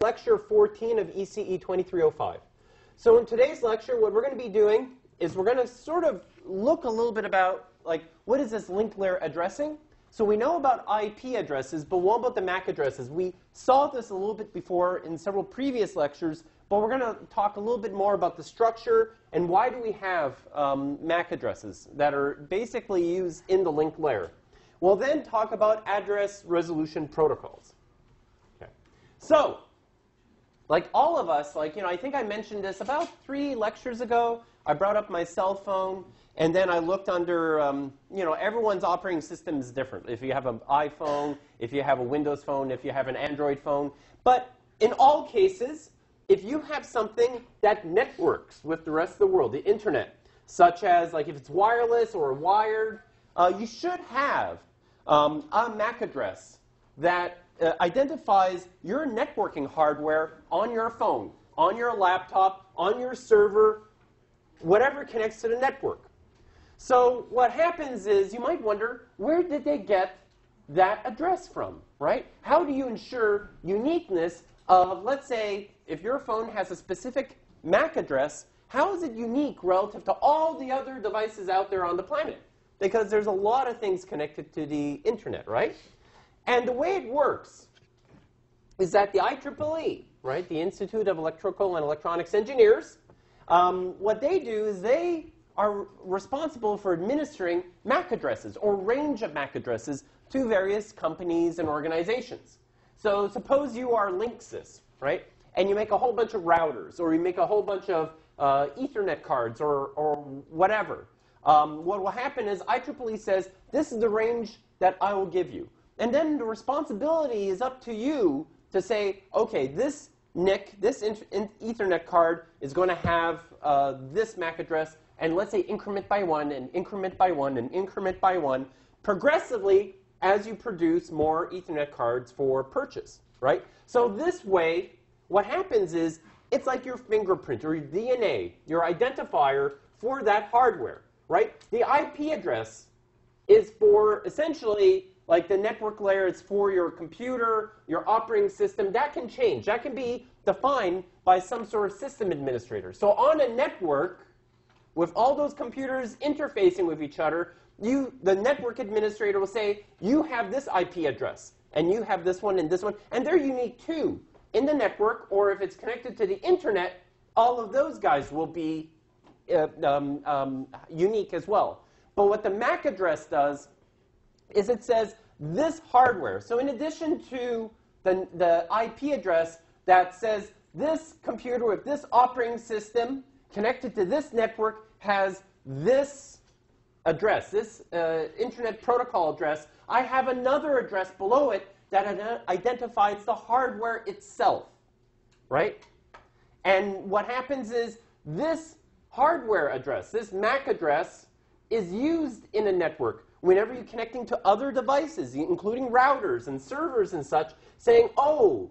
lecture 14 of ECE 2305. So in today's lecture, what we're going to be doing is we're going to sort of look a little bit about, like, what is this link layer addressing? So we know about IP addresses, but what about the MAC addresses? We saw this a little bit before in several previous lectures, but we're going to talk a little bit more about the structure and why do we have um, MAC addresses that are basically used in the link layer. We'll then talk about address resolution protocols. So, like all of us, like, you know, I think I mentioned this about three lectures ago. I brought up my cell phone, and then I looked under, um, you know, everyone's operating system is different. If you have an iPhone, if you have a Windows phone, if you have an Android phone. But in all cases, if you have something that networks with the rest of the world, the internet, such as like if it's wireless or wired, uh, you should have um, a MAC address that uh, identifies your networking hardware on your phone, on your laptop, on your server, whatever connects to the network. So what happens is you might wonder, where did they get that address from, right? How do you ensure uniqueness of, let's say, if your phone has a specific MAC address, how is it unique relative to all the other devices out there on the planet? Because there's a lot of things connected to the internet, right? And the way it works is that the IEEE, right, the Institute of Electrical and Electronics Engineers, um, what they do is they are responsible for administering MAC addresses or range of MAC addresses to various companies and organizations. So suppose you are Linksys, right? And you make a whole bunch of routers, or you make a whole bunch of uh, Ethernet cards, or, or whatever. Um, what will happen is IEEE says, this is the range that I will give you. And then the responsibility is up to you to say, okay, this NIC, this Ethernet card is going to have uh, this MAC address, and let's say increment by one, and increment by one, and increment by one, progressively as you produce more Ethernet cards for purchase, right? So this way, what happens is it's like your fingerprint or your DNA, your identifier for that hardware, right? The IP address is for essentially like the network layer is for your computer, your operating system. That can change. That can be defined by some sort of system administrator. So on a network, with all those computers interfacing with each other, you, the network administrator will say, you have this IP address, and you have this one and this one, and they're unique too. In the network, or if it's connected to the internet, all of those guys will be uh, um, um, unique as well. But what the MAC address does is it says this hardware. So in addition to the, the IP address that says this computer with this operating system connected to this network has this address, this uh, Internet Protocol address, I have another address below it that identifies the hardware itself, right? And what happens is this hardware address, this MAC address, is used in a network whenever you're connecting to other devices, including routers and servers and such, saying, oh,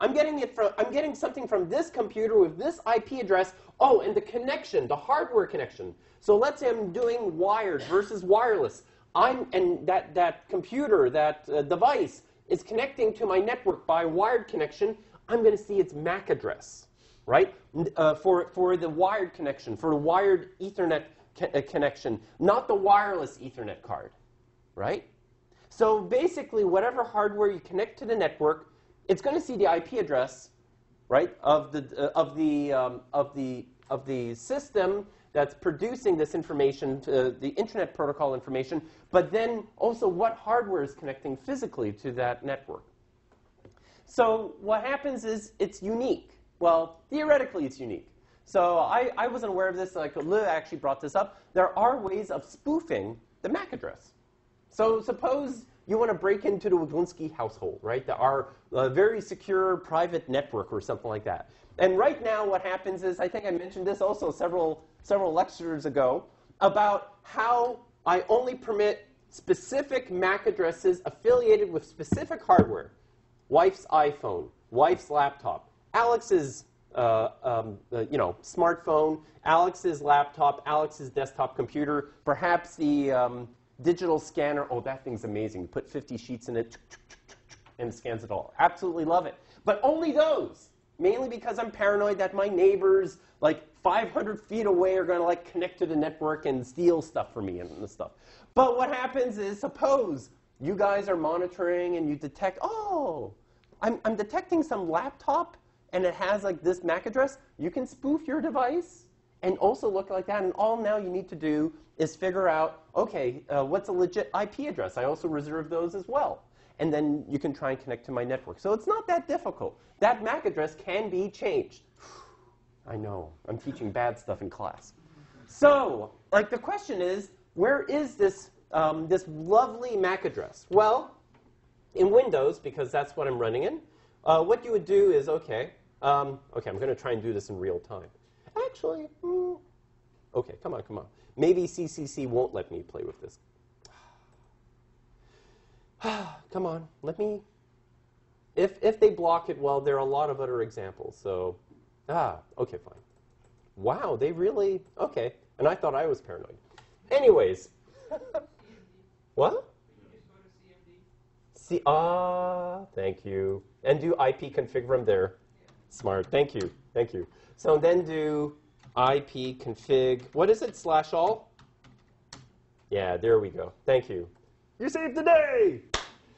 I'm getting it from I'm getting something from this computer with this IP address. Oh, and the connection, the hardware connection. So let's say I'm doing wired versus wireless. I'm and that that computer, that uh, device is connecting to my network by wired connection. I'm going to see its MAC address, right? Uh, for for the wired connection, for the wired Ethernet connection, not the wireless Ethernet card, right? So basically, whatever hardware you connect to the network it's going to see the IP address, right, of the, uh, of the, um, of the, of the system that's producing this information, to the Internet Protocol information, but then also what hardware is connecting physically to that network. So what happens is it's unique. Well, theoretically it's unique. So I, I wasn't aware of this. Like Liu actually brought this up. There are ways of spoofing the MAC address. So suppose you want to break into the Wyglinski household, right? Our uh, very secure private network or something like that. And right now what happens is, I think I mentioned this also several, several lectures ago, about how I only permit specific MAC addresses affiliated with specific hardware. Wife's iPhone, wife's laptop, Alex's uh, um, uh, you know, smartphone, Alex's laptop, Alex's desktop computer, perhaps the um, digital scanner. Oh, that thing's amazing. You put 50 sheets in it, and it scans it all. Absolutely love it. But only those. Mainly because I'm paranoid that my neighbors, like 500 feet away, are going to like connect to the network and steal stuff from me and the stuff. But what happens is, suppose you guys are monitoring and you detect, oh, I'm, I'm detecting some laptop and it has like this MAC address. You can spoof your device and also look like that. And all now you need to do is figure out, okay, uh, what's a legit IP address? I also reserve those as well. And then you can try and connect to my network. So it's not that difficult. That MAC address can be changed. I know, I'm teaching bad stuff in class. So, like the question is, where is this, um, this lovely MAC address? Well, in Windows, because that's what I'm running in, uh, what you would do is, okay, um, okay, I'm going to try and do this in real time. Actually, mm, okay, come on, come on. Maybe CCC won't let me play with this. come on, let me. If, if they block it, well, there are a lot of other examples. So, ah, okay, fine. Wow, they really, okay. And I thought I was paranoid. Anyways, what? See, ah, thank you. And do IP config from there. Smart. Thank you. Thank you. So then do IP config. What is it? Slash all? Yeah, there we go. Thank you. You saved the day.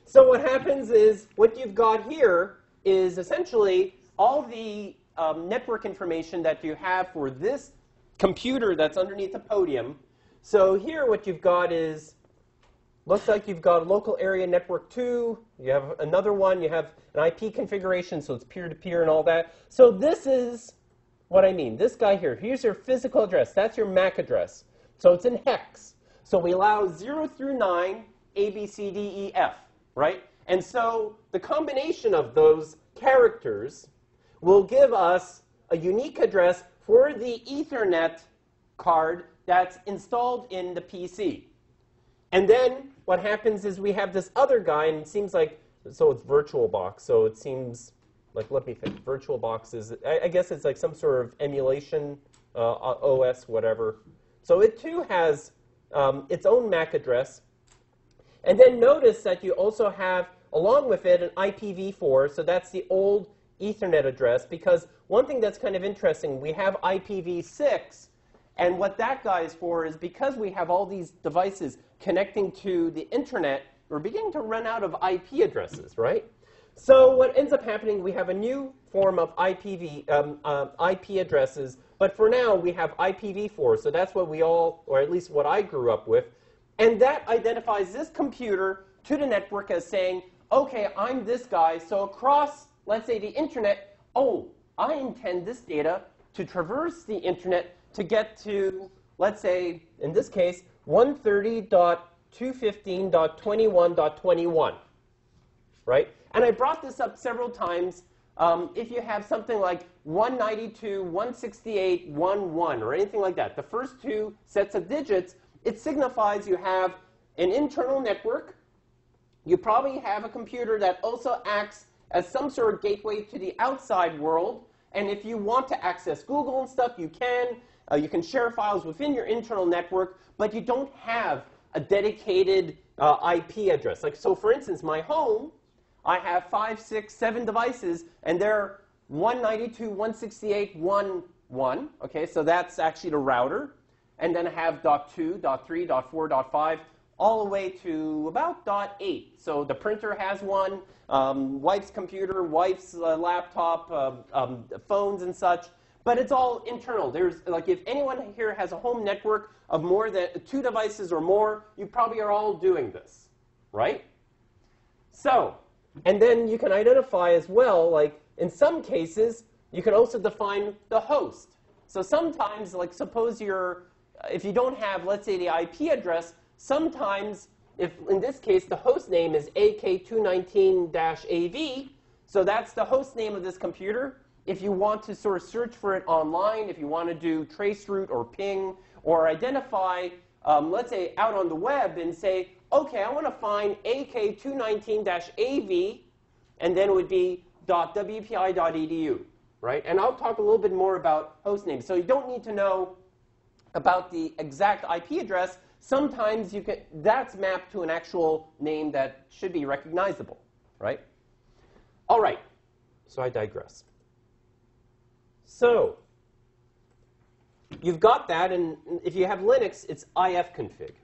So what happens is what you've got here is essentially all the um, network information that you have for this computer that's underneath the podium. So here what you've got is Looks like you've got a local area network 2. You have another one. You have an IP configuration, so it's peer-to-peer -peer and all that. So this is what I mean. This guy here, here's your physical address. That's your MAC address. So it's in hex. So we allow 0 through 9, A, B, C, D, E, F, right? And so the combination of those characters will give us a unique address for the Ethernet card that's installed in the PC. And then what happens is we have this other guy, and it seems like, so it's VirtualBox. So it seems like, let me think, VirtualBox is, I, I guess it's like some sort of emulation, uh, OS, whatever. So it too has um, its own MAC address. And then notice that you also have, along with it, an IPv4. So that's the old Ethernet address. Because one thing that's kind of interesting, we have IPv6. And what that guy is for is because we have all these devices connecting to the internet, we're beginning to run out of IP addresses, right? So what ends up happening, we have a new form of IPv, um, uh, IP addresses, but for now we have IPv4, so that's what we all, or at least what I grew up with, and that identifies this computer to the network as saying, okay, I'm this guy, so across, let's say, the internet, oh, I intend this data to traverse the internet to get to, let's say, in this case, 130.215.21.21, right? And I brought this up several times. Um, if you have something like 192.168.11 or anything like that, the first two sets of digits, it signifies you have an internal network. You probably have a computer that also acts as some sort of gateway to the outside world. And if you want to access Google and stuff, you can. Uh, you can share files within your internal network, but you don't have a dedicated uh, IP address. Like, so for instance, my home, I have five, six, seven devices, and they're 192.168.1.1. Okay, so that's actually the router. And then I have .2, .3, .4, .5, all the way to about .8. So the printer has one, um, wife's computer, wife's uh, laptop, uh, um, phones and such. But it's all internal. There's like if anyone here has a home network of more than two devices or more, you probably are all doing this, right? So, and then you can identify as well, like in some cases, you can also define the host. So sometimes, like suppose you're, if you don't have, let's say, the IP address, sometimes, if in this case the host name is AK219-AV, so that's the host name of this computer, if you want to sort of search for it online, if you want to do traceroute or ping, or identify, um, let's say, out on the web and say, okay, I want to find AK219-AV, and then it would be .wpi.edu, right? And I'll talk a little bit more about host names. So you don't need to know about the exact IP address. Sometimes you can, that's mapped to an actual name that should be recognizable, right? All right, so I digress. So you've got that, and if you have Linux, it's ifconfig,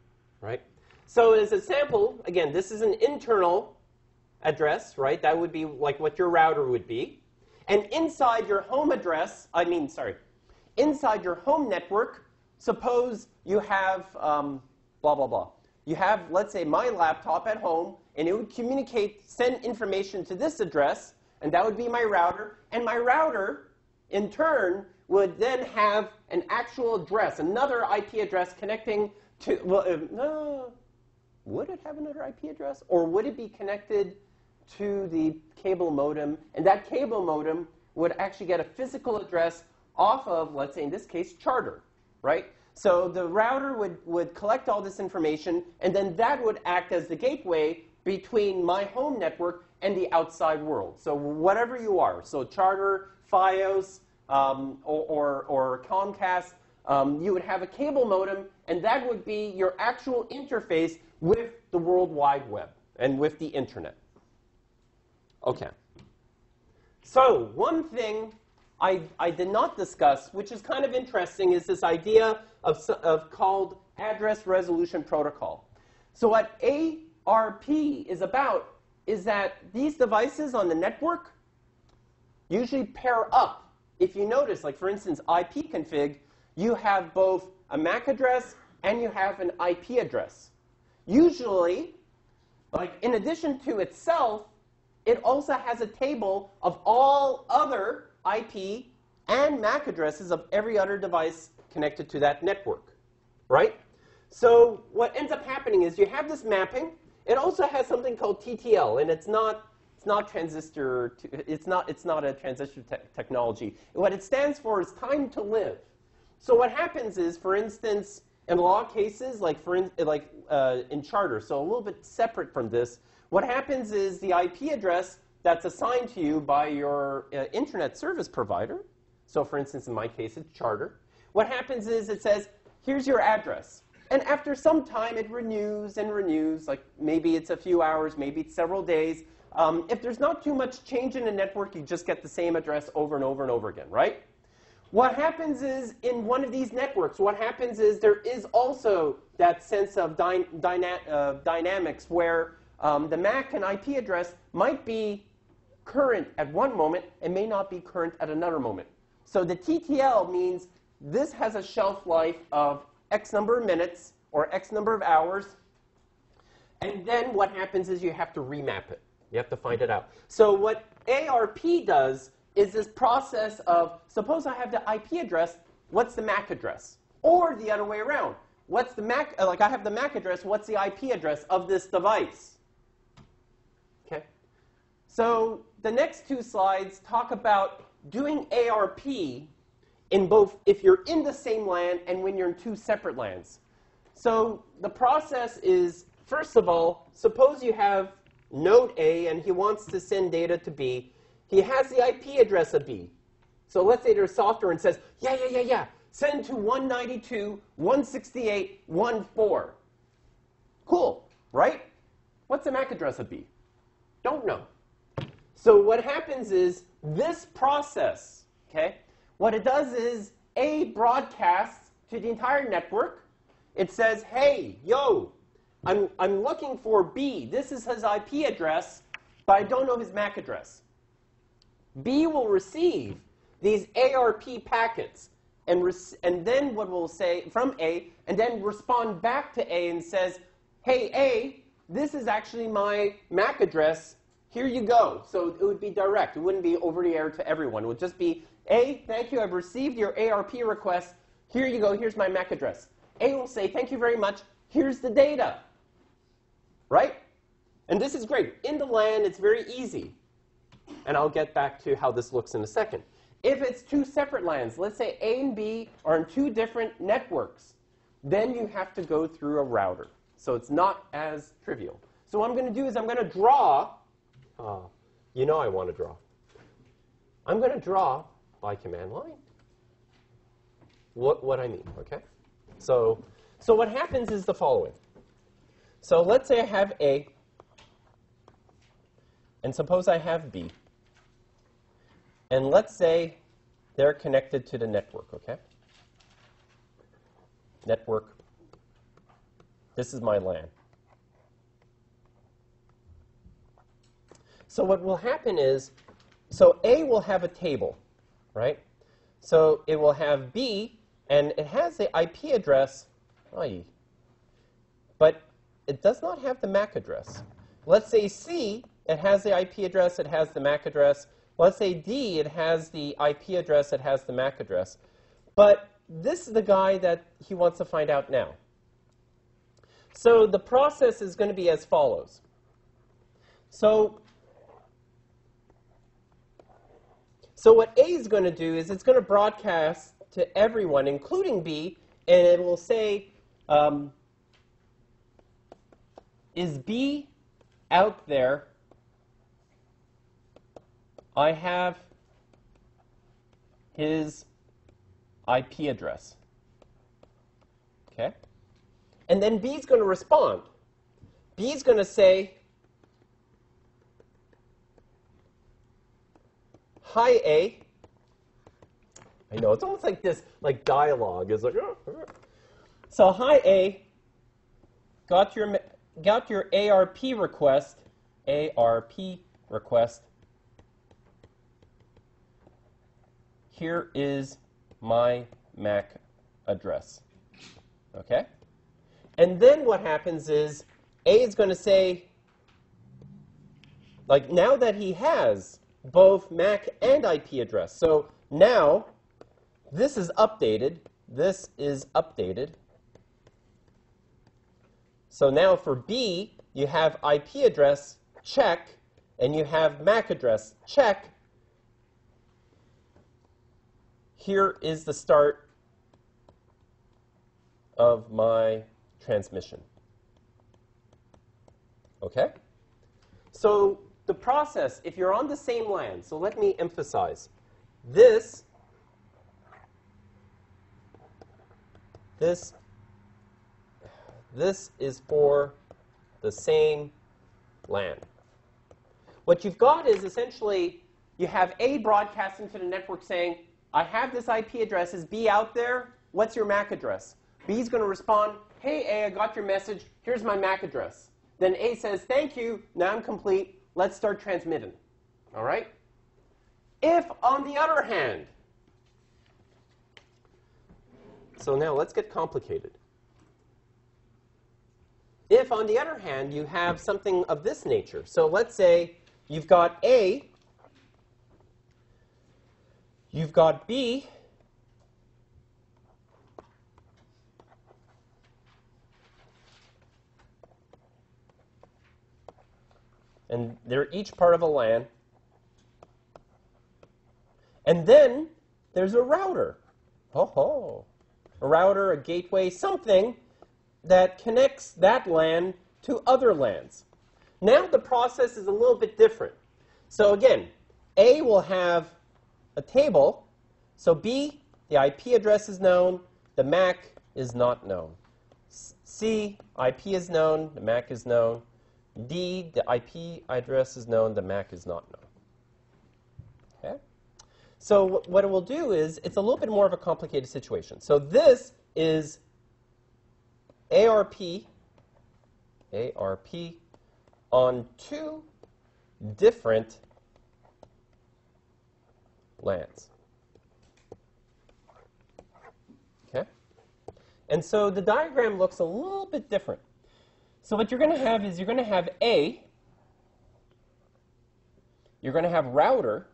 right? So as a sample, again, this is an internal address, right? That would be like what your router would be. And inside your home address, I mean, sorry, inside your home network, suppose you have um, blah, blah, blah. You have, let's say, my laptop at home, and it would communicate, send information to this address, and that would be my router. And my router, in turn, would then have an actual address, another IP address connecting to, well, uh, no, would it have another IP address? Or would it be connected to the cable modem? And that cable modem would actually get a physical address off of, let's say in this case, Charter, right? So the router would, would collect all this information, and then that would act as the gateway between my home network and the outside world. So whatever you are, so Charter, Fios, um, or, or, or, Comcast, um, you would have a cable modem, and that would be your actual interface with the World Wide Web and with the Internet. Okay. So one thing I, I did not discuss, which is kind of interesting, is this idea of, of called Address Resolution Protocol. So what ARP is about is that these devices on the network usually pair up. If you notice, like for instance, ipconfig, you have both a MAC address and you have an IP address. Usually, like in addition to itself, it also has a table of all other IP and MAC addresses of every other device connected to that network, right? So what ends up happening is you have this mapping. It also has something called TTL, and it's not it's not transistor. It's not it's not a transistor te technology. What it stands for is time to live. So what happens is, for instance, in law cases, like for in, like uh, in charter, so a little bit separate from this, what happens is the IP address that's assigned to you by your uh, internet service provider. So for instance, in my case, it's charter. What happens is it says, here's your address. And after some time, it renews and renews. Like maybe it's a few hours, maybe it's several days. Um, if there's not too much change in the network, you just get the same address over and over and over again, right? What happens is in one of these networks, what happens is there is also that sense of dy dyna uh, dynamics where um, the MAC and IP address might be current at one moment and may not be current at another moment. So the TTL means this has a shelf life of X number of minutes or X number of hours. And then what happens is you have to remap it. You have to find it out. So what ARP does is this process of, suppose I have the IP address, what's the MAC address? Or the other way around. What's the MAC, like I have the MAC address, what's the IP address of this device? Okay. So the next two slides talk about doing ARP in both if you're in the same LAN and when you're in two separate LANs. So the process is, first of all, suppose you have node A and he wants to send data to B. He has the IP address of B. So let's say there's software and says, yeah, yeah, yeah, yeah, send to 192.168.1.4. Cool, right? What's the MAC address of B? Don't know. So what happens is this process, okay, what it does is A broadcasts to the entire network. It says, hey, yo, I'm, I'm looking for B. This is his IP address, but I don't know his MAC address. B will receive these ARP packets, and, and then what we'll say from A, and then respond back to A and says, hey, A, this is actually my MAC address. Here you go. So it would be direct. It wouldn't be over the air to everyone. It would just be, A, thank you. I've received your ARP request. Here you go. Here's my MAC address. A will say, thank you very much. Here's the data. Right? And this is great. In the LAN, it's very easy. And I'll get back to how this looks in a second. If it's two separate LANs, let's say A and B are in two different networks, then you have to go through a router. So it's not as trivial. So what I'm going to do is I'm going to draw uh, you know I want to draw. I'm going to draw by command line what, what I mean, okay? So, so what happens is the following. So let's say I have A, and suppose I have B. And let's say they're connected to the network, okay? Network. This is my LAN. So what will happen is, so A will have a table, right? So it will have B, and it has the IP address, but it does not have the MAC address. Let's say C, it has the IP address, it has the MAC address. Let's say D, it has the IP address, it has the MAC address. But this is the guy that he wants to find out now. So the process is going to be as follows. So So what A is going to do is it's going to broadcast to everyone, including B, and it will say, um, is B out there? I have his IP address. Okay? And then B is going to respond. B is going to say, Hi, A. I know, it's almost like this, like dialogue is like, oh, oh, oh. so hi, A. Got your, got your ARP request, ARP request. Here is my MAC address. Okay? And then what happens is A is going to say, like now that he has both MAC and IP address. So now this is updated. This is updated. So now for B, you have IP address, check, and you have MAC address, check. Here is the start of my transmission. Okay? So the process, if you're on the same LAN, so let me emphasize, this, this, this is for the same LAN. What you've got is essentially you have A broadcasting to the network saying, I have this IP address. Is B out there? What's your MAC address? B is going to respond, hey, A, I got your message. Here's my MAC address. Then A says, thank you. Now I'm complete. Let's start transmitting. All right? If, on the other hand, so now let's get complicated. If, on the other hand, you have something of this nature, so let's say you've got A, you've got B, and they're each part of a LAN. And then there's a router. Ho ho. A router, a gateway, something that connects that LAN to other LANs. Now the process is a little bit different. So again, A will have a table. So B, the IP address is known, the MAC is not known. C, IP is known, the MAC is known. D, the IP address is known, the MAC is not known. Okay? So what it will do is, it's a little bit more of a complicated situation. So this is ARP, ARP on two different LANs. Okay? And so the diagram looks a little bit different. So what you're going to have is you're going to have A, you're going to have router,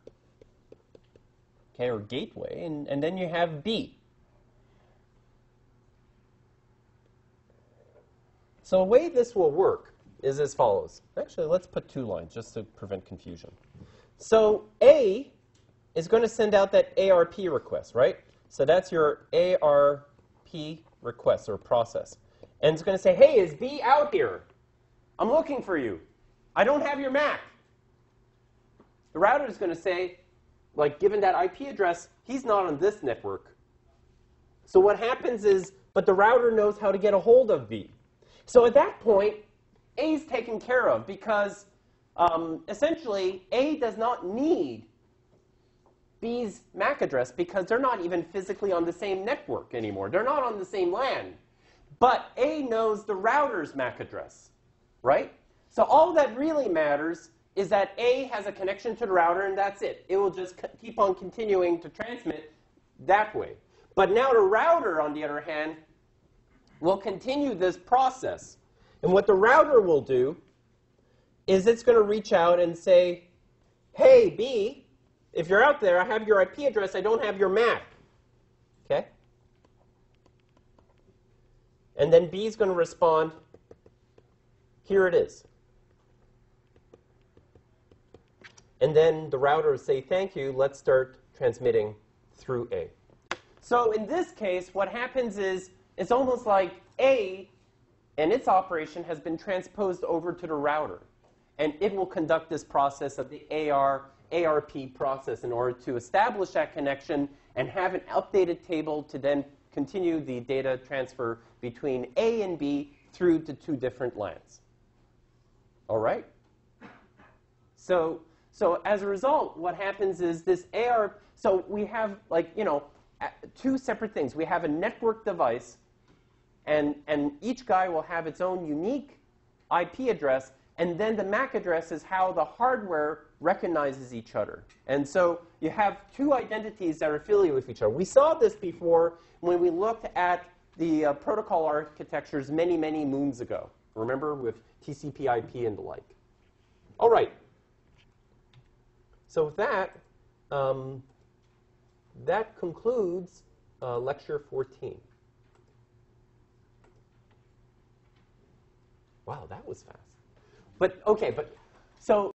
okay, or gateway, and, and then you have B. So the way this will work is as follows. Actually, let's put two lines just to prevent confusion. So A is going to send out that ARP request, right? So that's your ARP request or process and it's going to say, hey, is B out here? I'm looking for you. I don't have your MAC. The router is going to say, like, given that IP address, he's not on this network. So what happens is, but the router knows how to get a hold of B. So at that point, A is taken care of because um, essentially A does not need B's MAC address because they're not even physically on the same network anymore. They're not on the same LAN. But A knows the router's MAC address, right? So all that really matters is that A has a connection to the router, and that's it. It will just keep on continuing to transmit that way. But now the router, on the other hand, will continue this process. And what the router will do is it's going to reach out and say, hey, B, if you're out there, I have your IP address, I don't have your MAC. Okay? And then B is going to respond, here it is. And then the router will say, thank you, let's start transmitting through A. So in this case, what happens is it's almost like A and its operation has been transposed over to the router. And it will conduct this process of the AR, ARP process in order to establish that connection and have an updated table to then continue the data transfer between A and B through to two different lines. All right? So, so as a result, what happens is this AR, so we have like, you know, two separate things. We have a network device, and, and each guy will have its own unique IP address, and then the MAC address is how the hardware recognizes each other. And so you have two identities that are affiliated with each other. We saw this before when we looked at the uh, protocol architectures many, many moons ago. Remember, with TCP IP and the like. All right. So with that, um, that concludes uh, lecture 14. Wow, that was fast. But okay, but so